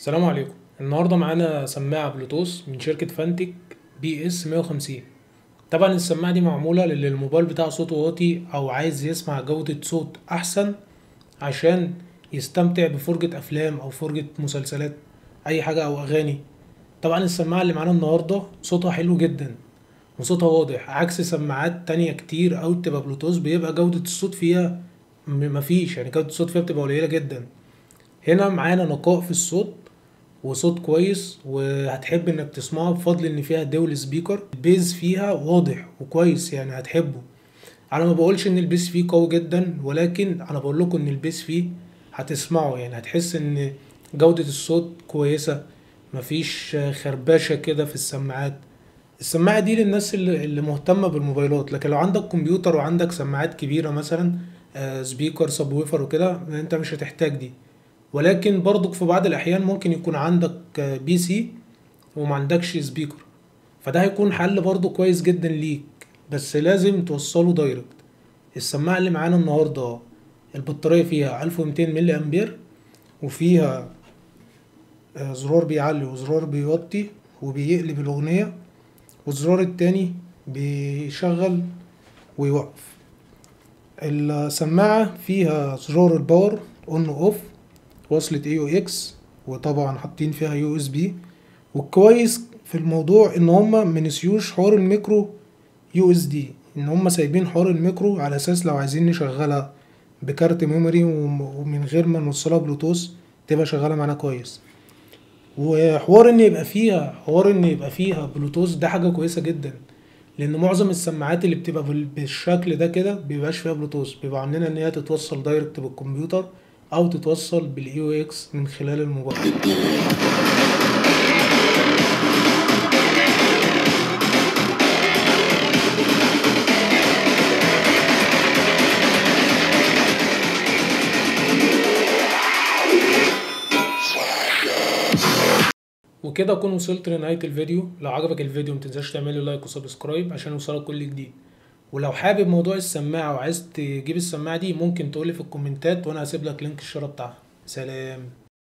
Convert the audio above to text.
السلام عليكم. النهارده معانا سماعة بلوتوث من شركة فانتك BS 150 طبعا السماعة دي معمولة للي الموبايل بتاعه صوته واطي أو عايز يسمع جودة صوت أحسن عشان يستمتع بفرجة أفلام أو فرجة مسلسلات أي حاجة أو أغاني. طبعا السماعة اللي معانا النهاردة صوتها حلو جدا وصوتها واضح عكس سماعات تانية كتير أو تبقى بلوتوث بيبقى جودة الصوت فيها مفيش يعني جودة الصوت فيها بتبقى قليلة جدا. هنا معانا نقاء في الصوت وصوت كويس وهتحب إنك تسمعه بفضل إن فيها dual speaker. ال bass فيها واضح وكويس يعني هتحبه. أنا ما بقولش إن ال bass فيه قوي جدا ولكن أنا بقول لكم إن ال bass فيه هتسمعه يعني هتحس إن جودة الصوت كويسة. مفيش خربشة كده في السماعات. السماعة دي للناس اللي, مهتمة بالموبايلات. لكن لو عندك كمبيوتر وعندك سماعات كبيرة مثلا آه، speaker subwoofer وكده أنت مش هتحتاج دي. ولكن برضك في بعض الأحيان ممكن يكون عندك PC وما عندكش speaker. فده هيكون حل برضه كويس جدا ليك بس لازم توصله direct السماعة اللي معانا النهاردة البطارية فيها 1200 ملي أمبير وفيها آه، زرار بيعلي وزرار بيوطي وبيقلب الأغنية والزرار التاني بيشغل ويوقف. السماعة فيها زرار ال power on off وصلة AUX وطبعا حاطين فيها USB والكويس في الموضوع إن هما منسيوش حوار ال micro SD إن هما سايبين حوار الميكرو على أساس لو عايزين نشغلها بكارت memory وم- ومن غير ما نوصلها بلوتوث تبقى شغالة معانا كويس. وحوار إن يبقى فيها حوار إن يبقى فيها بلوتوث ده حاجة كويسة جدا لأن معظم السماعات اللي بتبقى بال- بالشكل ده كده بيبقاش فيها بلوتوث بيبقى عاملينها إن هي تتوصل direct بالكمبيوتر أو تتوصل بال AUX من خلال الموبايل. وكده أكون وصلت لنهاية الفيديو. لو عجبك الفيديو متنساش تعملي like و subscribe عشان يوصلك كل جديد. ولو حابب موضوع السماعة وعايز تجيب السماعة دي ممكن تقولي في الكومنتات وأنا هسيب لك link الشراء بتاعها. سلام.